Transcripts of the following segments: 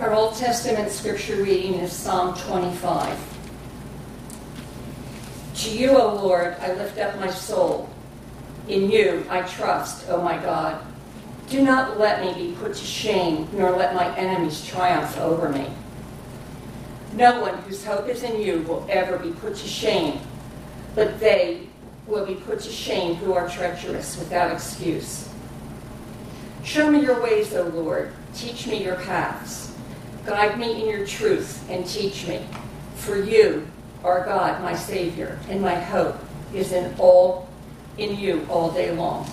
Our Old Testament scripture reading is Psalm 25. To you, O Lord, I lift up my soul. In you I trust, O my God. Do not let me be put to shame, nor let my enemies triumph over me. No one whose hope is in you will ever be put to shame, but they will be put to shame who are treacherous without excuse. Show me your ways, O Lord. Teach me your paths. Guide me in your truth and teach me. For you are God, my Savior, and my hope is in all in you all day long.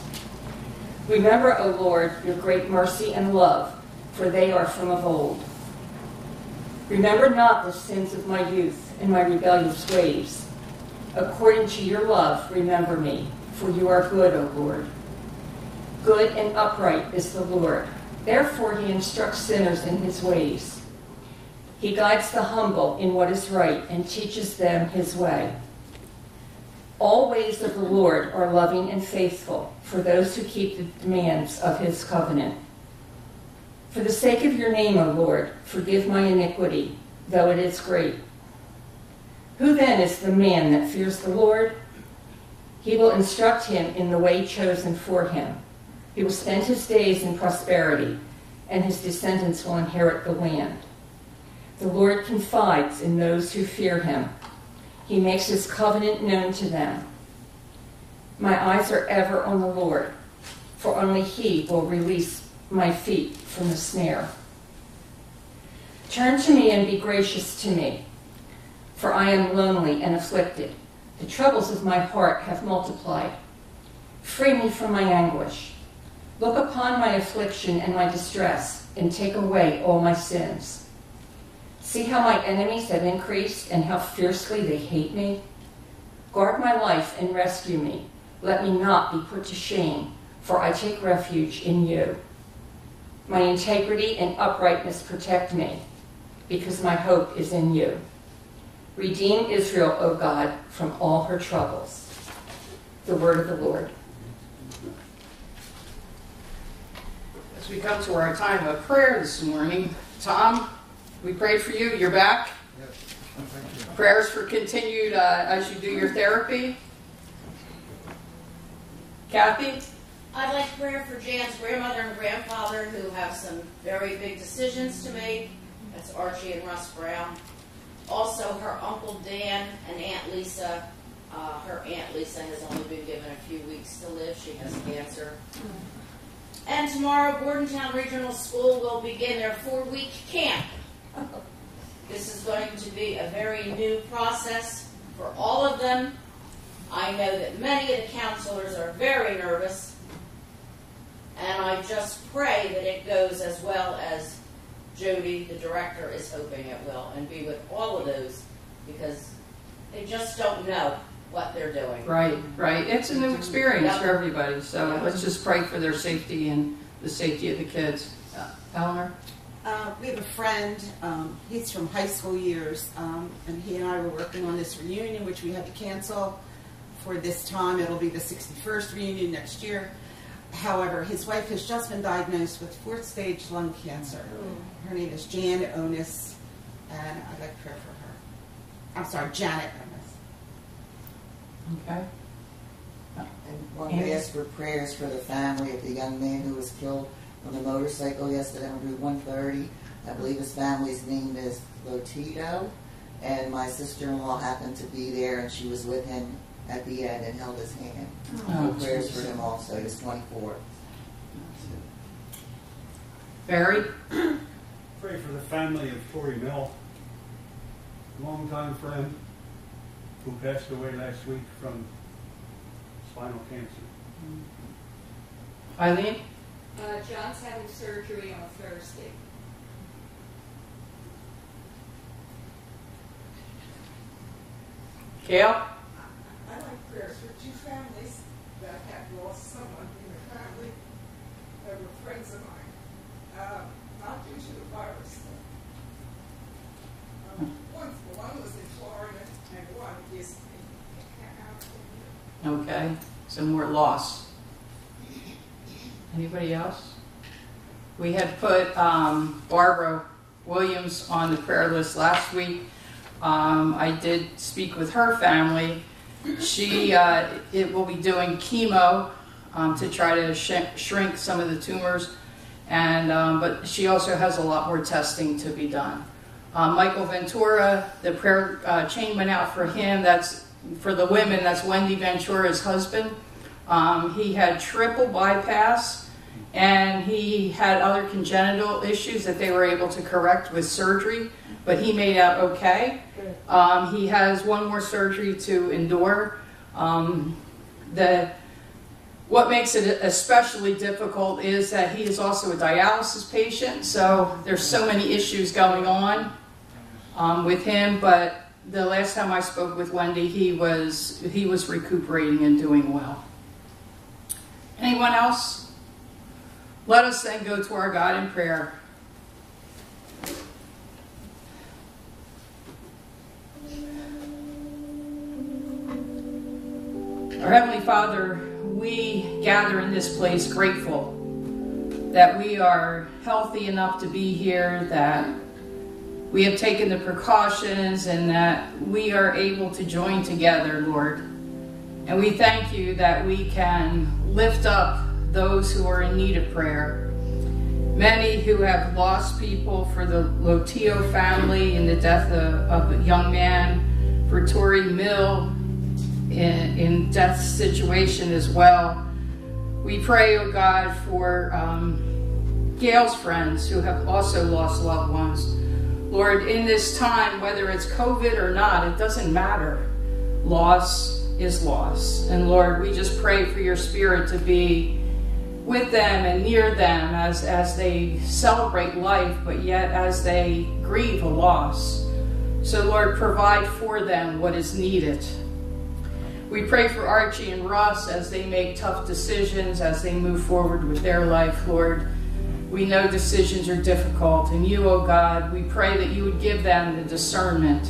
Remember, O Lord, your great mercy and love, for they are from of old. Remember not the sins of my youth and my rebellious ways. According to your love, remember me, for you are good, O Lord. Good and upright is the Lord. Therefore, he instructs sinners in his ways. He guides the humble in what is right and teaches them his way. All ways of the Lord are loving and faithful for those who keep the demands of his covenant. For the sake of your name, O Lord, forgive my iniquity, though it is great. Who then is the man that fears the Lord? He will instruct him in the way chosen for him. He will spend his days in prosperity, and his descendants will inherit the land. The Lord confides in those who fear him. He makes his covenant known to them. My eyes are ever on the Lord, for only he will release my feet from the snare. Turn to me and be gracious to me, for I am lonely and afflicted. The troubles of my heart have multiplied. Free me from my anguish. Look upon my affliction and my distress, and take away all my sins. See how my enemies have increased and how fiercely they hate me? Guard my life and rescue me. Let me not be put to shame, for I take refuge in you. My integrity and uprightness protect me, because my hope is in you. Redeem Israel, O God, from all her troubles. The word of the Lord. As we come to our time of prayer this morning, Tom, we prayed for you. You're back. Prayers for continued uh, as you do your therapy. Kathy? I'd like prayer for Jan's grandmother and grandfather who have some very big decisions to make. That's Archie and Russ Brown. Also, her Uncle Dan and Aunt Lisa. Uh, her Aunt Lisa has only been given a few weeks to live. She has cancer. And tomorrow, Bordentown Regional School will begin their four week camp. This is going to be a very new process for all of them. I know that many of the counselors are very nervous, and I just pray that it goes as well as Jody, the director, is hoping it will, and be with all of those because they just don't know what they're doing. Right, right. It's a new experience Yep. for everybody, so Yep. let's just pray for their safety and the safety of the kids. Uh, Eleanor? Uh, we have a friend, um, he's from high school years, um, and he and I were working on this reunion, which we had to cancel for this time. It'll be the 61st reunion next year. However, his wife has just been diagnosed with fourth stage lung cancer. Her name is Jan Onis, and I'd like prayer for her. I'm sorry, Janet Onis. Okay. And want to ask for prayers for the family of the young man who was killed on a motorcycle yesterday on Route 130. I believe his family's name is Lotito. And my sister-in-law happened to be there, and she was with him at the end and held his hand. Oh, so prayers Jesus. for him also. He was 24. Barry? Pray for the family of Tori Mill, longtime friend, who passed away last week from spinal cancer. Eileen? Uh, John's having surgery on Thursday. Gail? I like prayers for two families that have lost someone in their family that were friends of mine, uh, not due to the virus. though. Um, one, one was in Florida and one is in California. Okay, so more loss. Anybody else? We had put um, Barbara Williams on the prayer list last week. Um, I did speak with her family. She uh, it will be doing chemo um, to try to sh- shrink some of the tumors, and um, but she also has a lot more testing to be done. Um, Michael Ventura, the prayer uh, chain went out for him. That's for the women. That's Wendy Ventura's husband. Um, he had triple bypass, and he had other congenital issues that they were able to correct with surgery. But he made out okay. Um, he has one more surgery to endure. Um, the what makes it especially difficult is that he is also a dialysis patient, so there's so many issues going on um, with him. But the last time I spoke with Wendy, he was he was recuperating and doing well. Anyone else? Let us then go to our God in prayer. Our Heavenly Father, we gather in this place grateful that we are healthy enough to be here, that we have taken the precautions, and that we are able to join together, Lord. And we thank you that we can lift up those who are in need of prayer. Many who have lost people for the Lotito family in the death of, of a young man, for Tori Mill in, in death situation as well. We pray, oh God, for um, Gail's friends who have also lost loved ones. Lord, in this time, whether it's COVID or not, it doesn't matter. Loss is loss. And Lord, we just pray for your spirit to be with them and near them as, as they celebrate life, but yet as they grieve a loss. So, Lord, provide for them what is needed. We pray for Archie and Russ as they make tough decisions, as they move forward with their life, Lord. We know decisions are difficult, and you, oh God, we pray that you would give them the discernment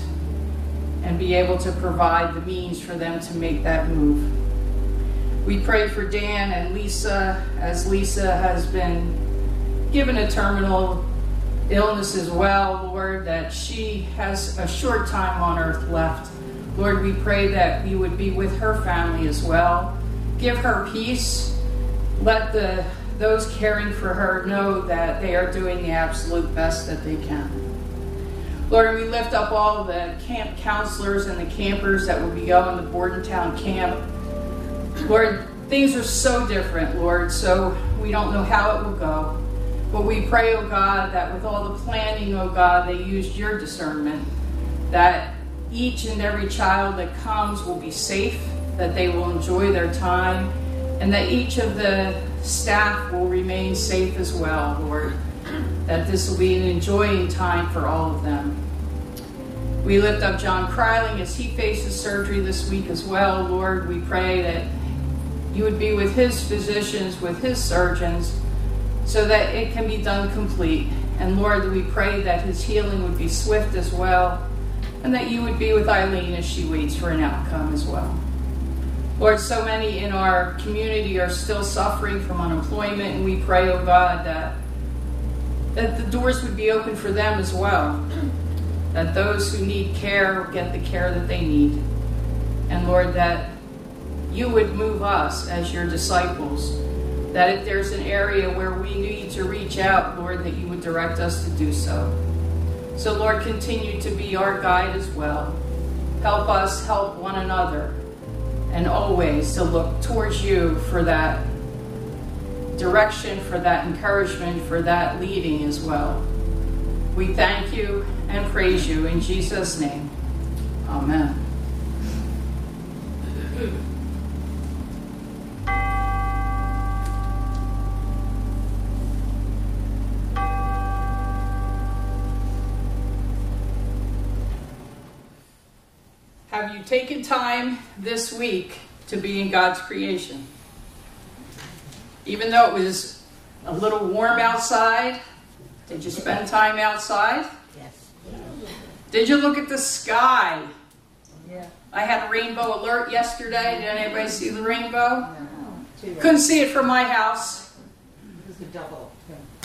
and be able to provide the means for them to make that move. We pray for Dan and Lisa as Lisa has been given a terminal illness as well, Lord, that she has a short time on earth left. Lord, we pray that you would be with her family as well. Give her peace. Let the those caring for her know that they are doing the absolute best that they can. Lord, we lift up all the camp counselors and the campers that will be going to Bordentown camp. Lord, things are so different, Lord, so we don't know how it will go. But we pray, oh God, that with all the planning, oh God, they used your discernment, that each and every child that comes will be safe, that they will enjoy their time, and that each of the staff will remain safe as well, Lord. That this will be an enjoying time for all of them. We lift up John Kryling as he faces surgery this week as well, Lord. We pray that you would be with his physicians, with his surgeons, so that it can be done complete. And Lord, we pray that his healing would be swift as well and that you would be with Eileen as she waits for an outcome as well. Lord, so many in our community are still suffering from unemployment, and we pray, oh God, that, that the doors would be open for them as well. That those who need care get the care that they need. And Lord, that you would move us as your disciples. That if there's an area where we need to reach out, Lord, that you would direct us to do so. So, Lord, continue to be our guide as well. Help us help one another and always to look towards you for that direction, for that encouragement, for that leading as well. We thank you and praise you in Jesus' name. Amen. Taken time this week to be in God's creation? Even though it was a little warm outside, did you spend time outside? Yes. Did you look at the sky? Yeah. I had a rainbow alert yesterday. Did anybody see the rainbow? Two. Couldn't see it from my house. It was a double.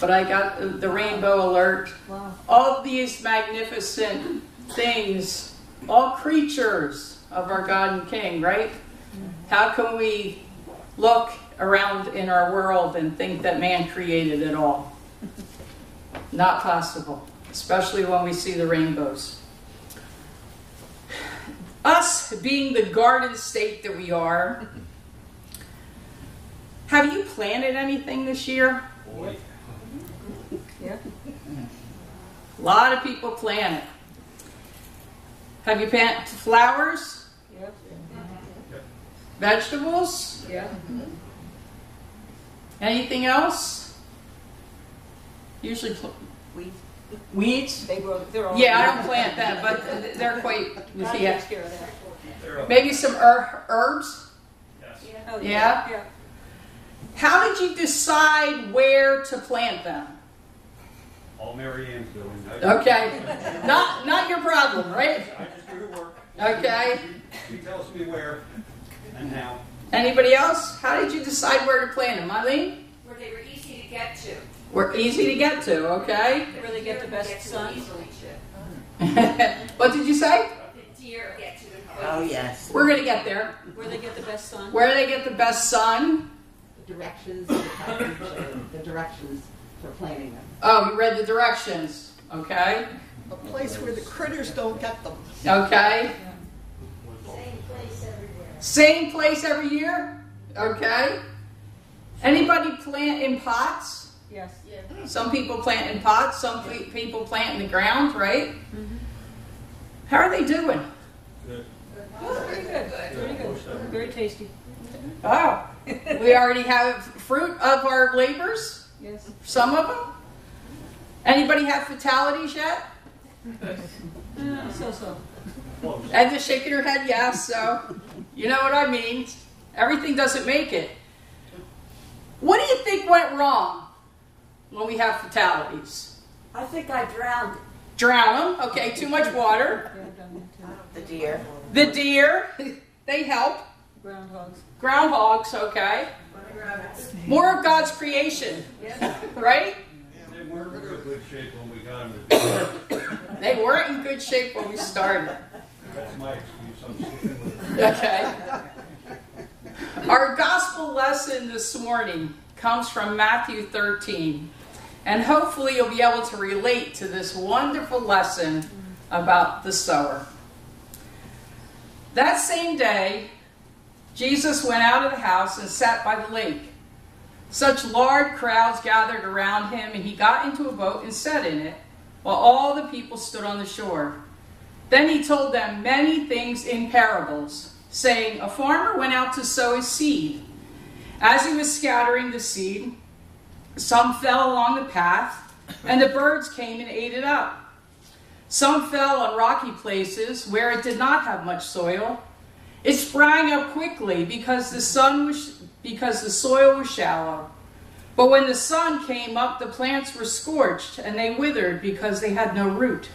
but I got the, the rainbow alert. Wow. All these magnificent things, all creatures of our God and King, right? How can we look around in our world and think that man created it all? Not possible, especially when we see the rainbows. Us being the garden state that we are, have you planted anything this year? Boy, Yeah. A lot of people plant it. Have you planted flowers, Yeah. vegetables, Yeah. Mm-hmm. anything else? Usually pl- Weeds. weeds. They grow. They're all. Yeah, I don't plant that, but they're quite. God Yeah. care of that. they're up. Maybe some her- herbs. Yes. Oh, Yeah? Yeah. How did you decide where to plant them? All Mary Ann's doing. Okay, not not your problem, right? I just do the work. Okay. She tells me where and how. Anybody else? How did you decide where to plant them, Eileen? Where they were easy to get to. We're easy to get to, okay? Where they get the best Get sun. What did you say? The deer get to them. Oh, yes. We're gonna get there. Where they get the best sun. Where they get the best sun? The directions, the the directions for planting them. Oh, you read the directions, okay? A place where the critters don't get them. Okay. Same place everywhere. Same place every year, okay? Anybody plant in pots? Yes. Some people plant in pots, some pe- people plant in the ground, right? How are they doing? Good. Very good. Very good. Very tasty. Oh, we already have fruit of our labors, Yes. some of them. Anybody have fatalities yet? Uh, so so. Close. And just shaking her head, yes. So, you know what I mean. Everything doesn't make it. What do you think went wrong when we have fatalities? I think I drowned. Drown them. Okay, too much water. Yeah, I've done that too. The deer. The deer, they help. Groundhogs. Groundhogs, okay. More of God's creation, right? They weren't in good shape when we got them. They weren't in good shape when we started. That's my excuse. Okay. Our gospel lesson this morning comes from Matthew 13. And hopefully you'll be able to relate to this wonderful lesson about the sower. That same day, Jesus went out of the house and sat by the lake. Such large crowds gathered around him, and he got into a boat and sat in it, while all the people stood on the shore. Then he told them many things in parables, saying, A farmer went out to sow his seed. As he was scattering the seed, some fell along the path, and the birds came and ate it up. Some fell on rocky places where it did not have much soil. It sprang up quickly because the sun was because the soil was shallow. But when the sun came up, the plants were scorched and they withered because they had no root.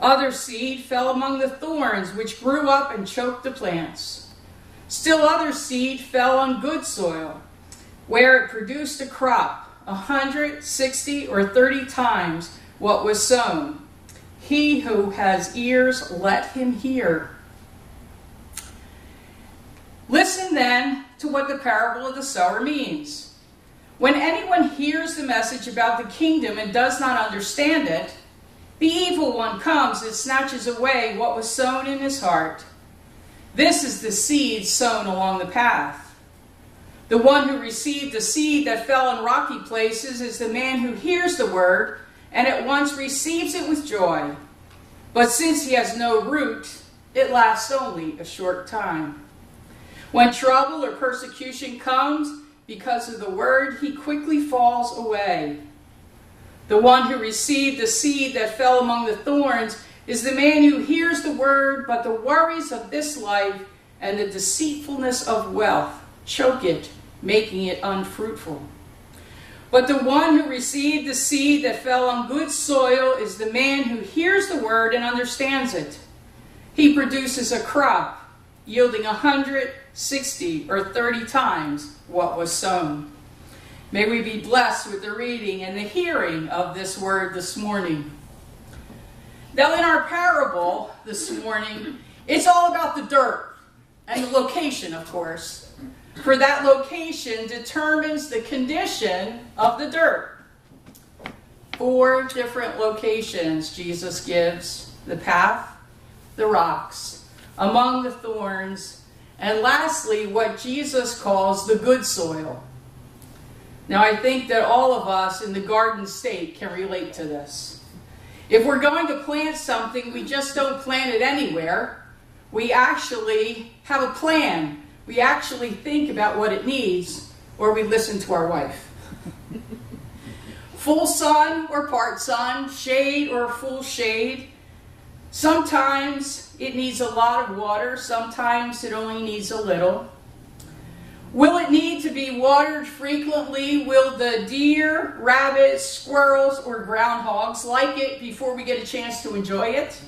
Other seed fell among the thorns, which grew up and choked the plants. Still other seed fell on good soil, where it produced a crop, a hundred, sixty, or thirty times what was sown. He who has ears, let him hear. Listen then to what the parable of the sower means. When anyone hears the message about the kingdom and does not understand it, the evil one comes and snatches away what was sown in his heart. This is the seed sown along the path. The one who received the seed that fell in rocky places is the man who hears the word and at once receives it with joy. But since he has no root, it lasts only a short time. When trouble or persecution comes because of the word, he quickly falls away. The one who received the seed that fell among the thorns is the man who hears the word, but the worries of this life and the deceitfulness of wealth choke it, making it unfruitful. But the one who received the seed that fell on good soil is the man who hears the word and understands it. He produces a crop yielding a hundred, sixty, or thirty times what was sown. May we be blessed with the reading and the hearing of this word this morning. Now, in our parable this morning, it's all about the dirt and the location, of course. For that location determines the condition of the dirt. Four different locations Jesus gives the path, the rocks, among the thorns, and lastly, what Jesus calls the good soil. Now, I think that all of us in the garden state can relate to this. If we're going to plant something, we just don't plant it anywhere. We actually have a plan. We actually think about what it needs, or we listen to our wife. full sun or part sun, shade or full shade. Sometimes it needs a lot of water, sometimes it only needs a little. Will it need to be watered frequently? Will the deer, rabbits, squirrels, or groundhogs like it before we get a chance to enjoy it?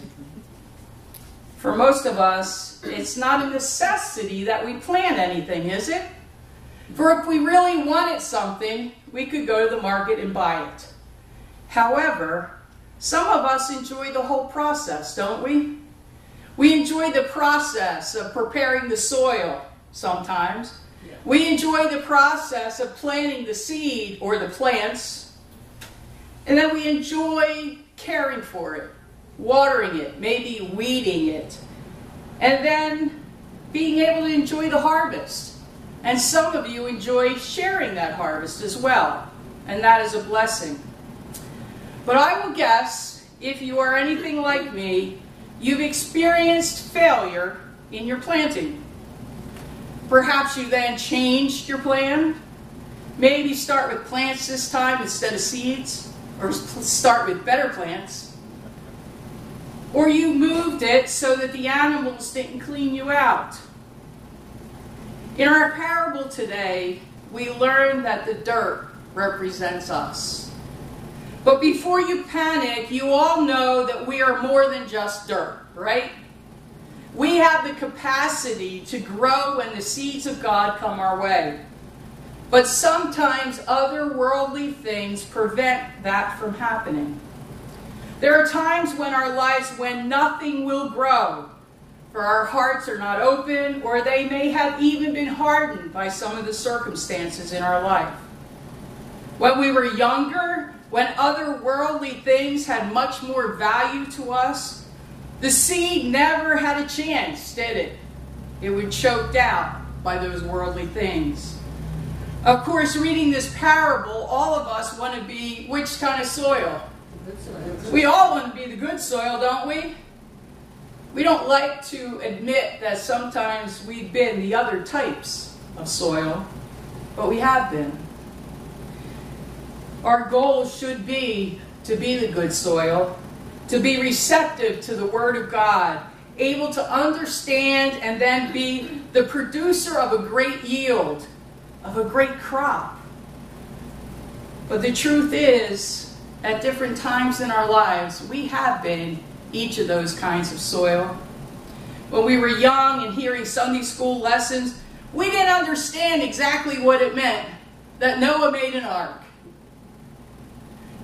For most of us, it's not a necessity that we plant anything, is it? For if we really wanted something, we could go to the market and buy it. However, some of us enjoy the whole process, don't we? We enjoy the process of preparing the soil sometimes. We enjoy the process of planting the seed or the plants. And then we enjoy caring for it, watering it, maybe weeding it. And then being able to enjoy the harvest. And some of you enjoy sharing that harvest as well. And that is a blessing. But I will guess, if you are anything like me, you've experienced failure in your planting. Perhaps you then changed your plan. Maybe start with plants this time instead of seeds, or start with better plants. Or you moved it so that the animals didn't clean you out. In our parable today, we learn that the dirt represents us. But before you panic, you all know that we are more than just dirt, right? We have the capacity to grow when the seeds of God come our way. But sometimes other worldly things prevent that from happening. There are times when our lives when nothing will grow, for our hearts are not open, or they may have even been hardened by some of the circumstances in our life. When we were younger, when other worldly things had much more value to us, the seed never had a chance, did it? It was choked out by those worldly things. Of course, reading this parable, all of us want to be which kind of soil? We all want to be the good soil, don't we? We don't like to admit that sometimes we've been the other types of soil, but we have been. Our goal should be to be the good soil, to be receptive to the Word of God, able to understand and then be the producer of a great yield, of a great crop. But the truth is, at different times in our lives, we have been each of those kinds of soil. When we were young and hearing Sunday school lessons, we didn't understand exactly what it meant that Noah made an ark.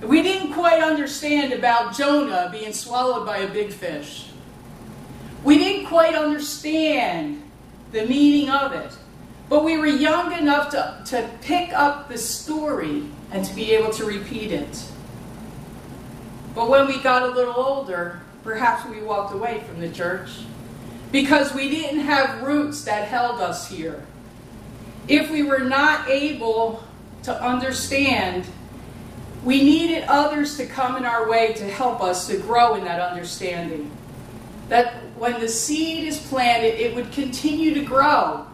We didn't quite understand about Jonah being swallowed by a big fish. We didn't quite understand the meaning of it. But we were young enough to, to pick up the story and to be able to repeat it. But when we got a little older, perhaps we walked away from the church because we didn't have roots that held us here. If we were not able to understand we needed others to come in our way to help us to grow in that understanding. That when the seed is planted, it would continue to grow,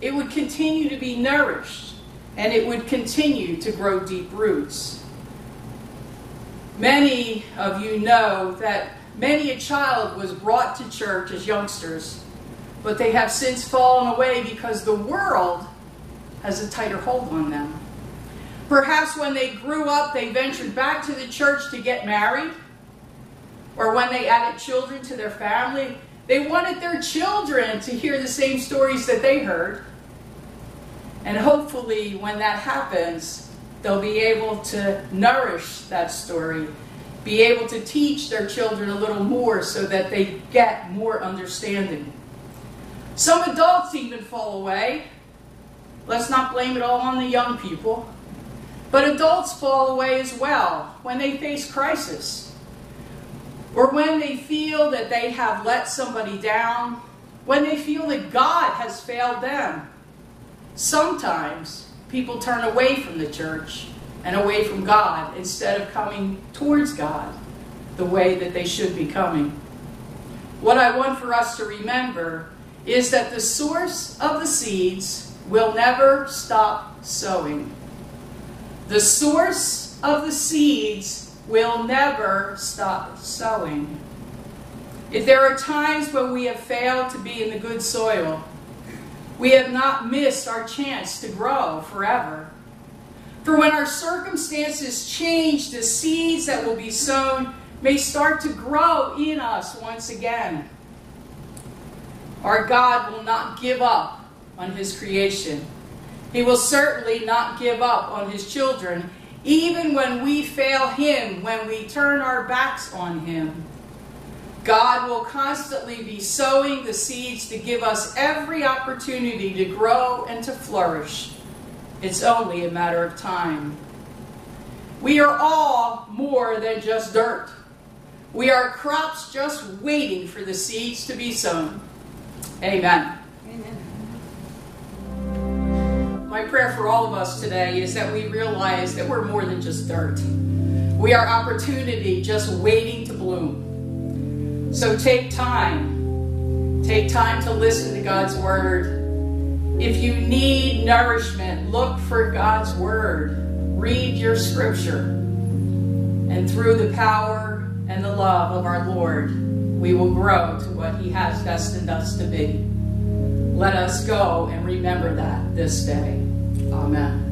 it would continue to be nourished, and it would continue to grow deep roots. Many of you know that many a child was brought to church as youngsters, but they have since fallen away because the world has a tighter hold on them. Perhaps when they grew up, they ventured back to the church to get married, or when they added children to their family, they wanted their children to hear the same stories that they heard. And hopefully, when that happens, they'll be able to nourish that story, be able to teach their children a little more so that they get more understanding. Some adults even fall away. Let's not blame it all on the young people. But adults fall away as well when they face crisis or when they feel that they have let somebody down, when they feel that God has failed them. Sometimes people turn away from the church and away from God instead of coming towards God the way that they should be coming. What I want for us to remember is that the source of the seeds will never stop sowing. The source of the seeds will never stop sowing. If there are times when we have failed to be in the good soil, we have not missed our chance to grow forever. For when our circumstances change, the seeds that will be sown may start to grow in us once again. Our God will not give up on his creation. He will certainly not give up on his children, even when we fail him, when we turn our backs on him. God will constantly be sowing the seeds to give us every opportunity to grow and to flourish. It's only a matter of time. We are all more than just dirt. We are crops just waiting for the seeds to be sown. Amen. My prayer for all of us today is that we realize that we're more than just dirt. We are opportunity just waiting to bloom. So take time. Take time to listen to God's word. If you need nourishment, look for God's word. Read your scripture. And through the power and the love of our Lord, we will grow to what He has destined us to be. Let us go and remember that this day. Amen.